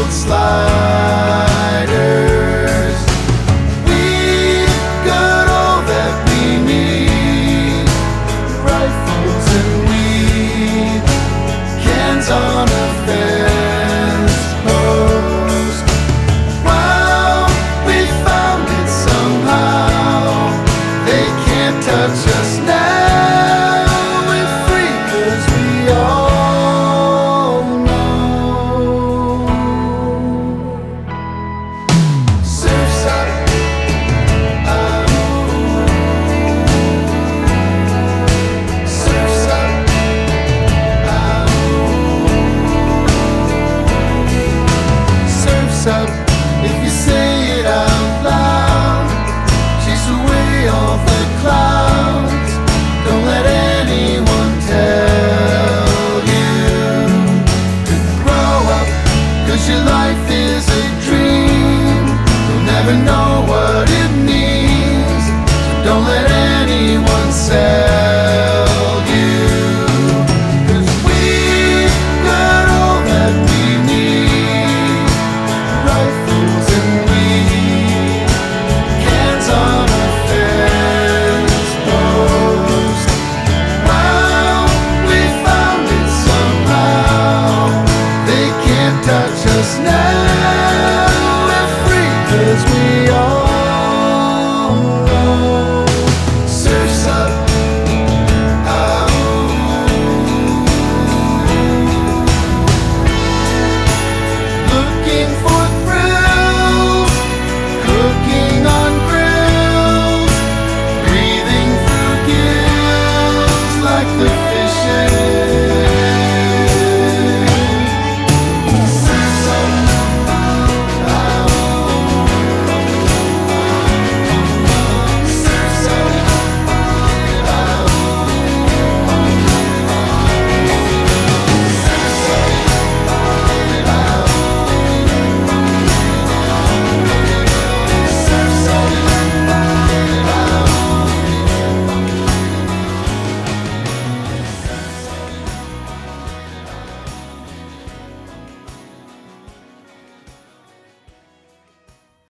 old sliders. We've got all that we need rifles and weed, cans on